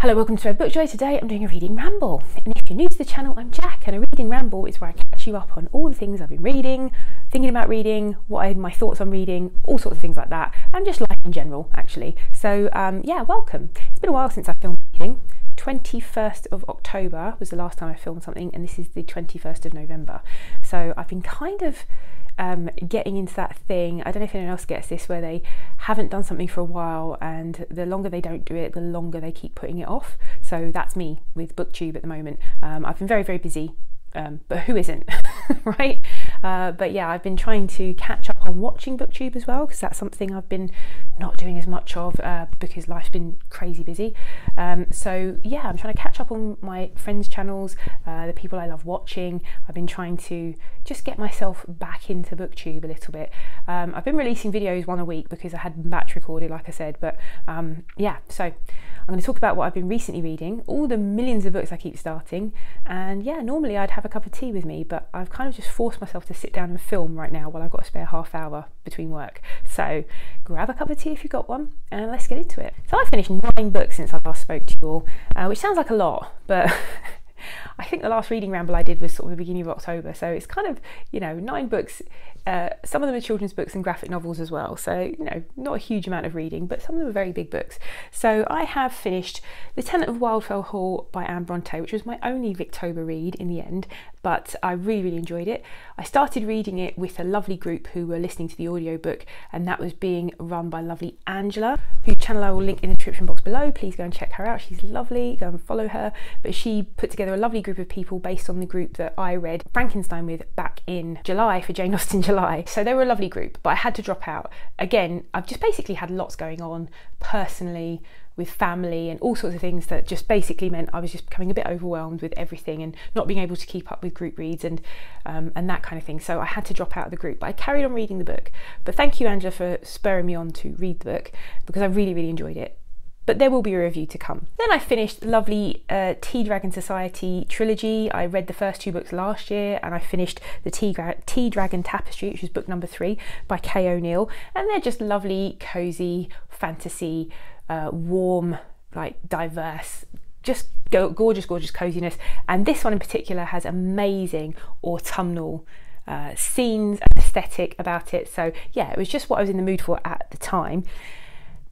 Hello, welcome to Spread Book Joy. Today I'm doing a reading ramble. And if you're new to the channel, I'm Jack, and a reading ramble is where I catch you up on all the things I've been reading, thinking about reading, what I, my thoughts on reading, all sorts of things like that, and just life in general, actually. So, um, yeah, welcome. It's been a while since I filmed anything. 21st of October was the last time I filmed something, and this is the 21st of November. So I've been kind of um, getting into that thing. I don't know if anyone else gets this where they haven't done something for a while, and the longer they don't do it, the longer they keep putting it off. So that's me with BookTube at the moment. Um, I've been very, very busy um, but who isn't, right? Uh, but yeah, I've been trying to catch up on watching BookTube as well because that's something I've been not doing as much of uh, because life's been crazy busy. Um, so yeah, I'm trying to catch up on my friends' channels, uh, the people I love watching. I've been trying to just get myself back into BookTube a little bit. Um, I've been releasing videos one a week because I had batch recorded, like I said. But um, yeah, so I'm going to talk about what I've been recently reading, all the millions of books I keep starting, and yeah, normally I'd have have a cup of tea with me, but I've kind of just forced myself to sit down and film right now while I've got a spare half hour between work. So grab a cup of tea if you've got one, and let's get into it. So I finished nine books since I last spoke to you all, uh, which sounds like a lot, but I think the last reading ramble I did was sort of the beginning of October, so it's kind of you know nine books. Uh, some of them are children's books and graphic novels as well, so you know not a huge amount of reading, but some of them are very big books. So I have finished *The Tenant of Wildfell Hall* by Anne Bronte, which was my only Victober read in the end, but I really really enjoyed it. I started reading it with a lovely group who were listening to the audiobook, and that was being run by lovely Angela, whose channel I will link in the description box below. Please go and check her out. She's lovely. Go and follow her. But she put together a lovely group of people based on the group that I read Frankenstein with back in July for Jane Austen July. So they were a lovely group, but I had to drop out. Again, I've just basically had lots going on personally with family and all sorts of things that just basically meant I was just becoming a bit overwhelmed with everything and not being able to keep up with group reads and um, and that kind of thing. So I had to drop out of the group, but I carried on reading the book. But thank you, Angela, for spurring me on to read the book because I really, really enjoyed it but there will be a review to come. Then I finished the lovely uh, Tea Dragon Society trilogy. I read the first two books last year and I finished the Tea, Tea Dragon Tapestry, which is book number three by Kay O'Neill. And they're just lovely, cozy, fantasy, uh, warm, like diverse just gorgeous, gorgeous coziness. And this one in particular has amazing autumnal uh, scenes and aesthetic about it. So, yeah, it was just what I was in the mood for at the time.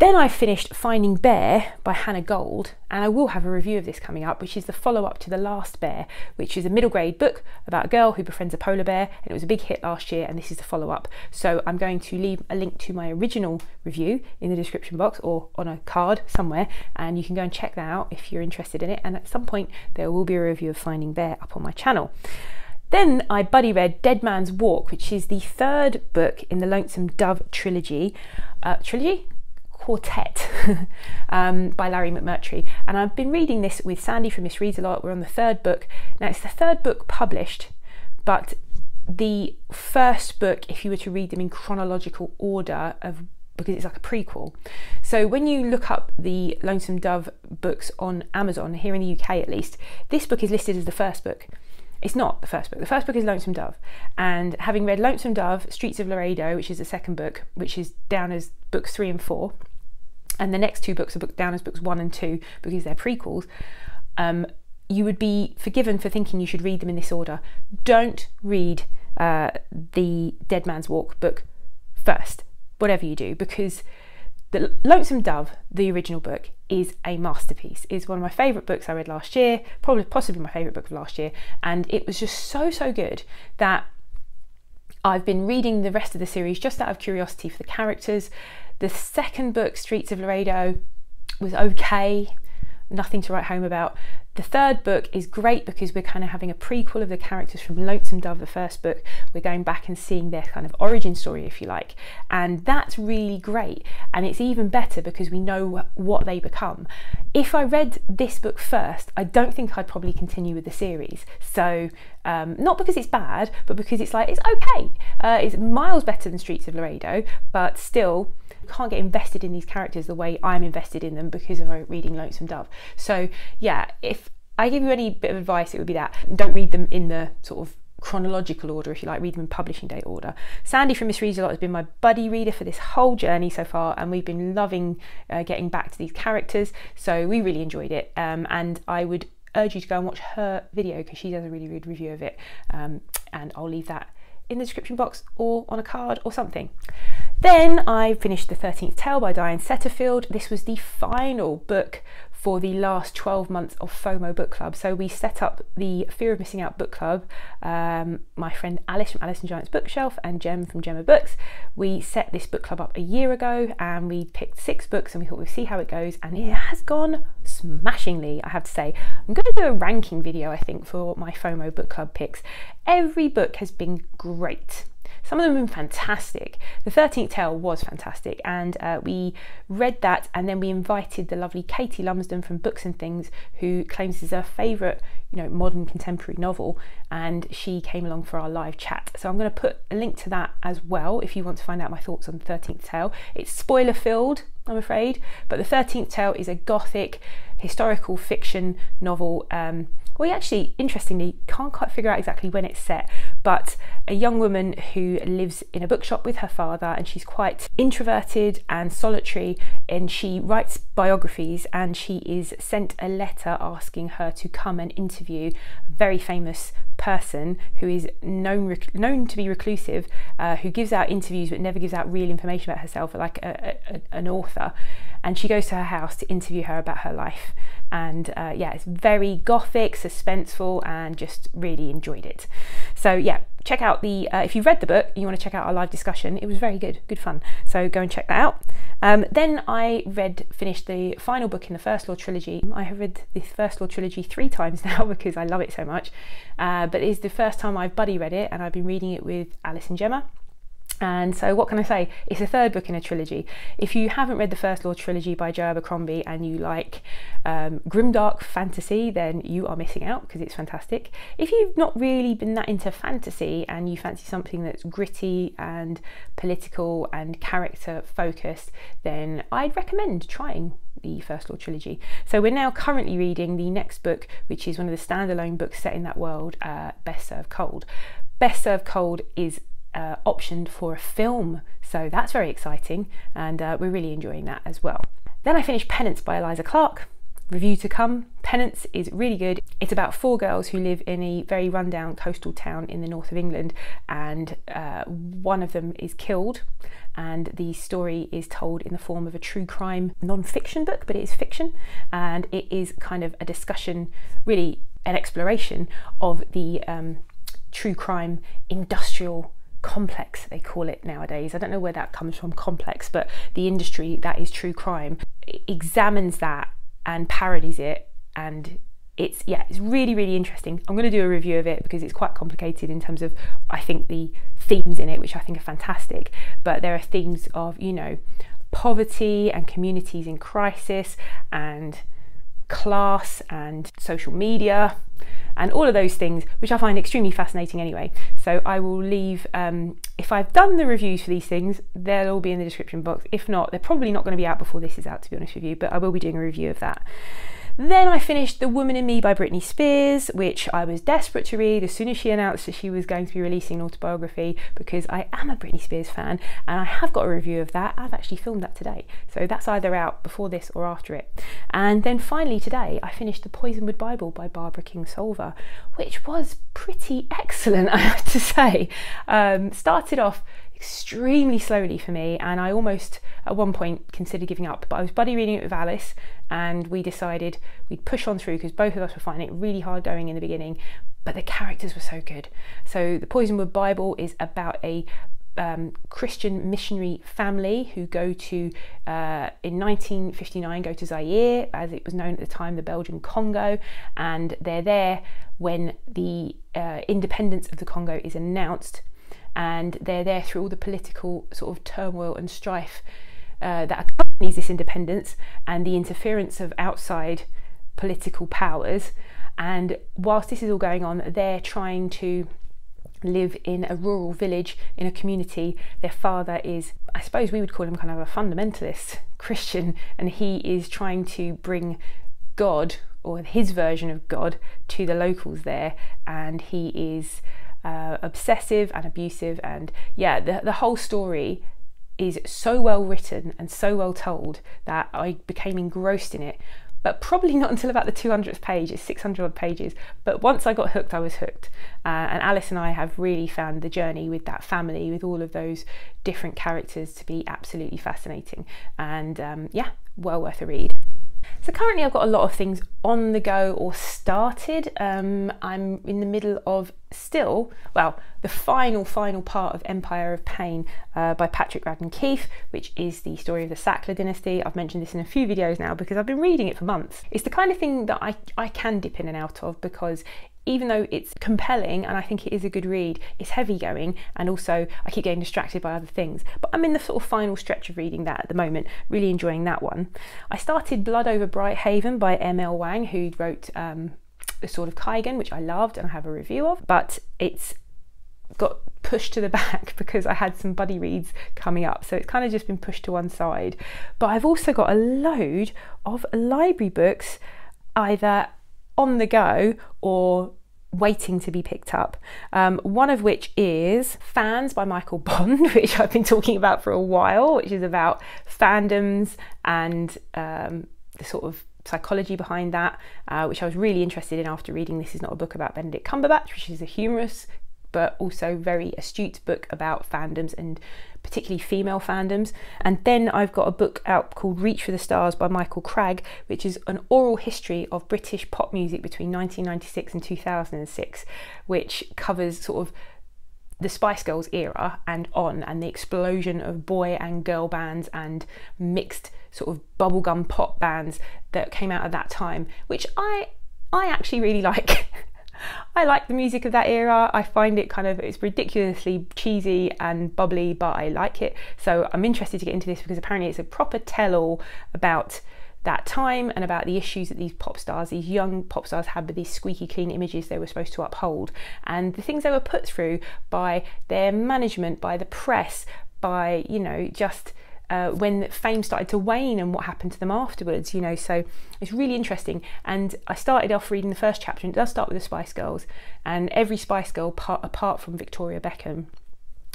Then I finished Finding Bear by Hannah Gold, and I will have a review of this coming up, which is the follow up to The Last Bear, which is a middle grade book about a girl who befriends a polar bear, and it was a big hit last year, and this is the follow up. So I'm going to leave a link to my original review in the description box or on a card somewhere, and you can go and check that out if you're interested in it. And at some point, there will be a review of Finding Bear up on my channel. Then I buddy read Dead Man's Walk, which is the third book in the Lonesome Dove trilogy. Uh, trilogy? Quartet um, by Larry McMurtry. And I've been reading this with Sandy from Miss Reads a Lot. We're on the third book. Now, it's the third book published, but the first book, if you were to read them in chronological order of because it's like a prequel. So when you look up the Lonesome Dove books on Amazon, here in the UK at least, this book is listed as the first book. It's not the first book. The first book is Lonesome Dove. And having read Lonesome Dove, Streets of Laredo, which is the second book, which is down as books three and four, and the next two books are booked down as books one and two because they're prequels, um, you would be forgiven for thinking you should read them in this order. Don't read uh, the Dead Man's Walk book first, whatever you do, because the Lonesome Dove, the original book, is a masterpiece. It's one of my favourite books I read last year, probably possibly my favourite book of last year, and it was just so so good that I've been reading the rest of the series just out of curiosity for the characters. The second book, Streets of Laredo, was okay, nothing to write home about. The third book is great because we're kind of having a prequel of the characters from Lonesome Dove, the first book. We're going back and seeing their kind of origin story, if you like. And that's really great. And it's even better because we know what they become. If I read this book first, I don't think I'd probably continue with the series. So, um, not because it's bad, but because it's like, it's okay. Uh, it's miles better than Streets of Laredo, but still, can't get invested in these characters the way I'm invested in them because of reading Lonesome Dove. So, yeah, if I give you any bit of advice, it would be that don't read them in the sort of chronological order, if you like, read them in publishing date order. Sandy from Miss Reads a Lot has been my buddy reader for this whole journey so far, and we've been loving uh, getting back to these characters. So we really enjoyed it, um, and I would urge you to go and watch her video because she does a really good review of it, um, and I'll leave that in the description box or on a card or something. Then I finished The 13th Tale by Diane Setterfield. This was the final book for the last 12 months of FOMO Book Club. So we set up the Fear of Missing Out Book Club. Um, my friend Alice from Alice and Giant's Bookshelf and Jem from Gem of Books. We set this book club up a year ago and we picked six books and we thought we'd see how it goes. And it has gone smashingly, I have to say. I'm going to do a ranking video, I think, for my FOMO Book Club picks. Every book has been great. Some of them have been fantastic. The 13th Tale was fantastic, and uh, we read that, and then we invited the lovely Katie Lumsden from Books and Things, who claims is her favourite, you know, modern contemporary novel, and she came along for our live chat. So I'm going to put a link to that as well if you want to find out my thoughts on the 13th Tale. It's spoiler filled, I'm afraid, but the 13th Tale is a gothic historical fiction novel. Um, we actually, interestingly, can't quite figure out exactly when it's set, but a young woman who lives in a bookshop with her father and she's quite introverted and solitary and she writes biographies and she is sent a letter asking her to come and interview a very famous person who is known known to be reclusive, uh, who gives out interviews but never gives out real information about herself, like a, a, an author. And she goes to her house to interview her about her life and uh, yeah it's very gothic suspenseful and just really enjoyed it. So yeah check out the uh, if you've read the book you want to check out our live discussion it was very good good fun. So go and check that out. Um, then i read finished the final book in the first law trilogy. I have read the first law trilogy three times now because i love it so much. Uh, but it is the first time i've buddy read it and i've been reading it with alice and gemma and so, what can I say? It's a third book in a trilogy. If you haven't read the First Law trilogy by Joe Abercrombie and you like um, grimdark fantasy, then you are missing out because it's fantastic. If you've not really been that into fantasy and you fancy something that's gritty and political and character focused, then I'd recommend trying the First Law trilogy. So, we're now currently reading the next book, which is one of the standalone books set in that world, uh, Best Served Cold. Best Served Cold is uh, optioned for a film. So that's very exciting, and uh, we're really enjoying that as well. Then I finished Penance by Eliza Clark. Review to come. Penance is really good. It's about four girls who live in a very rundown coastal town in the north of England, and uh, one of them is killed. And the story is told in the form of a true crime non fiction book, but it is fiction, and it is kind of a discussion, really an exploration of the um, true crime industrial complex they call it nowadays. I don't know where that comes from complex but the industry that is true crime examines that and parodies it and it's yeah it's really really interesting. I'm going to do a review of it because it's quite complicated in terms of i think the themes in it which i think are fantastic. But there are themes of you know poverty and communities in crisis and class and social media and all of those things, which I find extremely fascinating anyway. So I will leave, um, if I've done the reviews for these things, they'll all be in the description box. If not, they're probably not going to be out before this is out, to be honest with you, but I will be doing a review of that. Then I finished The Woman in Me by Britney Spears, which I was desperate to read as soon as she announced that she was going to be releasing an autobiography because I am a Britney Spears fan and I have got a review of that. I've actually filmed that today. So that's either out before this or after it. And then finally today I finished The Poisonwood Bible by Barbara Kingsolver, which was pretty excellent, I have to say. Um, started off extremely slowly for me, and I almost at one point considered giving up. But I was buddy reading it with Alice, and we decided we'd push on through because both of us were finding it really hard going in the beginning. But the characters were so good. So the Poisonwood Bible is about a um, Christian missionary family who go to, uh, in 1959, go to Zaire, as it was known at the time, the Belgian Congo, and they're there when the uh, independence of the Congo is announced and they're there through all the political sort of turmoil and strife uh, that accompanies this independence and the interference of outside political powers. And whilst this is all going on, they're trying to live in a rural village in a community. Their father is, I suppose we would call him kind of a fundamentalist Christian, and he is trying to bring God or his version of God to the locals there, and he is uh, obsessive and abusive. And yeah, the, the whole story is so well written and so well told that I became engrossed in it. But probably not until about the 200th page, it's 600 odd pages. But once I got hooked, I was hooked. Uh, and Alice and I have really found the journey with that family, with all of those different characters, to be absolutely fascinating. And um, yeah, well worth a read. So currently I've got a lot of things on the go or started. Um, I'm in the middle of still, well, the final, final part of Empire of Pain uh, by Patrick Radden Keefe, which is the story of the Sackler dynasty. I've mentioned this in a few videos now because I've been reading it for months. It's the kind of thing that I, I can dip in and out of because even though it's compelling and I think it is a good read, it's heavy going and also I keep getting distracted by other things. But I'm in the sort of final stretch of reading that at the moment, really enjoying that one. I started Blood Over Brighthaven by M.L. Wang, who wrote um, The Sword of Kaigan, which I loved and I have a review of, but it's got pushed to the back because I had some buddy reads coming up. So it's kind of just been pushed to one side. But I've also got a load of library books either on the go or waiting to be picked up. Um, one of which is Fans by Michael Bond, which I've been talking about for a while, which is about fandoms and um, the sort of psychology behind that, uh, which I was really interested in after reading This Is Not a Book About Benedict Cumberbatch, which is a humorous but also very astute book about fandoms and particularly female fandoms. And then I've got a book out called Reach for the Stars by Michael Cragg, which is an oral history of British pop music between 1996 and 2006, which covers sort of the Spice Girls era and on, and the explosion of boy and girl bands and mixed sort of bubblegum pop bands that came out at that time, which I I actually really like. I like the music of that era. I find it kind of it's ridiculously cheesy and bubbly, but I like it. So I'm interested to get into this because apparently it's a proper tell-all about that time and about the issues that these pop stars, these young pop stars had with these squeaky clean images they were supposed to uphold and the things they were put through by their management, by the press, by, you know, just uh, when fame started to wane and what happened to them afterwards, you know. So it's really interesting. And I started off reading the first chapter, and it does start with the Spice Girls, and every Spice Girl, part, apart from Victoria Beckham,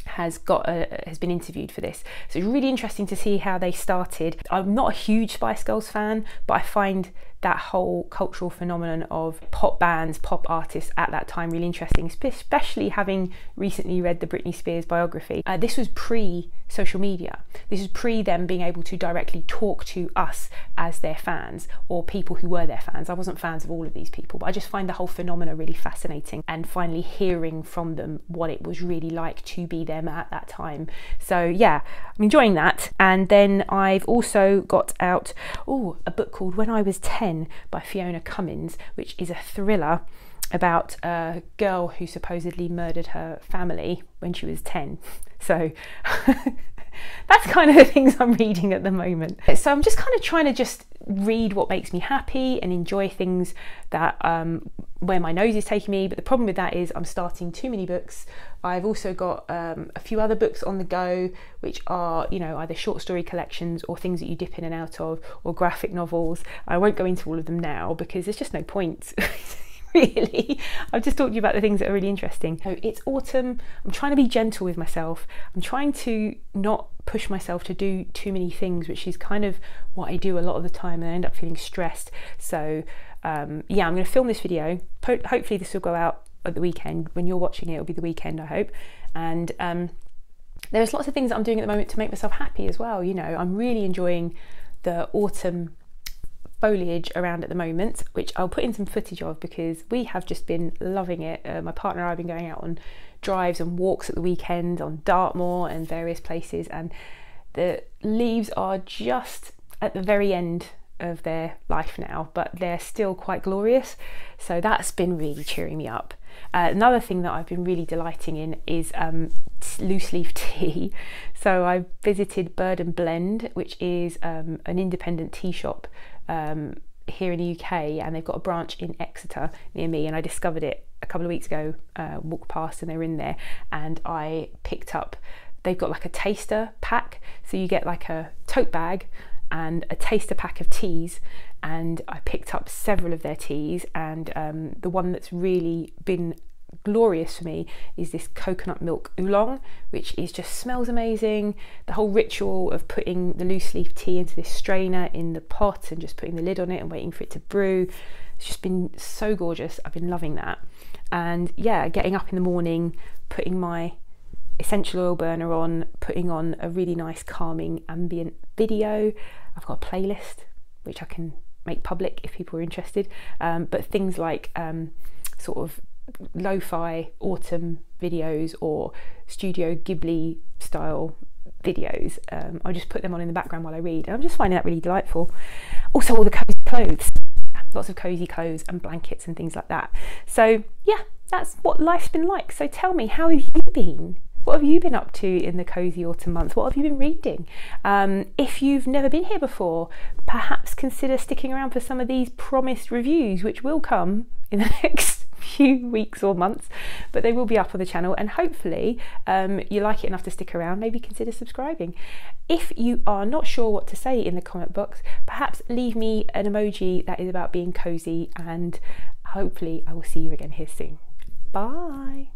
has got a, has been interviewed for this. So it's really interesting to see how they started. I'm not a huge Spice Girls fan, but I find that whole cultural phenomenon of pop bands, pop artists at that time really interesting, especially having recently read the Britney Spears biography. Uh, this was pre social media. This is pre them being able to directly talk to us as their fans or people who were their fans. I wasn't fans of all of these people, but I just find the whole phenomena really fascinating and finally hearing from them what it was really like to be them at that time. So yeah, I'm enjoying that. And then I've also got out oh a book called When I Was 10 by Fiona Cummins, which is a thriller about a girl who supposedly murdered her family when she was 10. So that's kind of the things I'm reading at the moment. So I'm just kind of trying to just read what makes me happy and enjoy things that um, where my nose is taking me. But the problem with that is I'm starting too many books. I've also got um, a few other books on the go, which are you know either short story collections or things that you dip in and out of, or graphic novels. I won't go into all of them now because there's just no point. really. I've just talked to you about the things that are really interesting. So it's autumn. I'm trying to be gentle with myself. I'm trying to not push myself to do too many things, which is kind of what I do a lot of the time, and I end up feeling stressed. So um, yeah, I'm going to film this video. Po- hopefully, this will go out at the weekend. When you're watching it, it'll be the weekend, I hope. And um, there's lots of things that I'm doing at the moment to make myself happy as well. You know, I'm really enjoying the autumn foliage around at the moment, which I'll put in some footage of because we have just been loving it. Uh, my partner and I have been going out on drives and walks at the weekend on Dartmoor and various places, and the leaves are just at the very end of their life now, but they're still quite glorious. So that's been really cheering me up. Uh, another thing that I've been really delighting in is um, loose leaf tea. So I visited Bird and Blend, which is um, an independent tea shop um, here in the UK, and they've got a branch in Exeter near me. And I discovered it a couple of weeks ago. Uh, walked past, and they were in there, and I picked up. They've got like a taster pack, so you get like a tote bag and a taster pack of teas. And I picked up several of their teas, and um, the one that's really been glorious for me is this coconut milk oolong, which is just smells amazing. The whole ritual of putting the loose leaf tea into this strainer in the pot and just putting the lid on it and waiting for it to brew. It's just been so gorgeous. I've been loving that. And yeah, getting up in the morning, putting my essential oil burner on, putting on a really nice calming ambient video. I've got a playlist which I can make public if people are interested. Um, but things like um, sort of lo-fi autumn videos or Studio Ghibli style videos. Um, I just put them on in the background while I read. And I'm just finding that really delightful. Also, all the cozy clothes, lots of cozy clothes and blankets and things like that. So yeah, that's what life's been like. So tell me, how have you been? What have you been up to in the cozy autumn months? What have you been reading? Um, if you've never been here before, perhaps consider sticking around for some of these promised reviews, which will come in the next few weeks or months, but they will be up on the channel. And hopefully, um, you like it enough to stick around. Maybe consider subscribing. If you are not sure what to say in the comment box, perhaps leave me an emoji that is about being cozy, and hopefully, I will see you again here soon. Bye.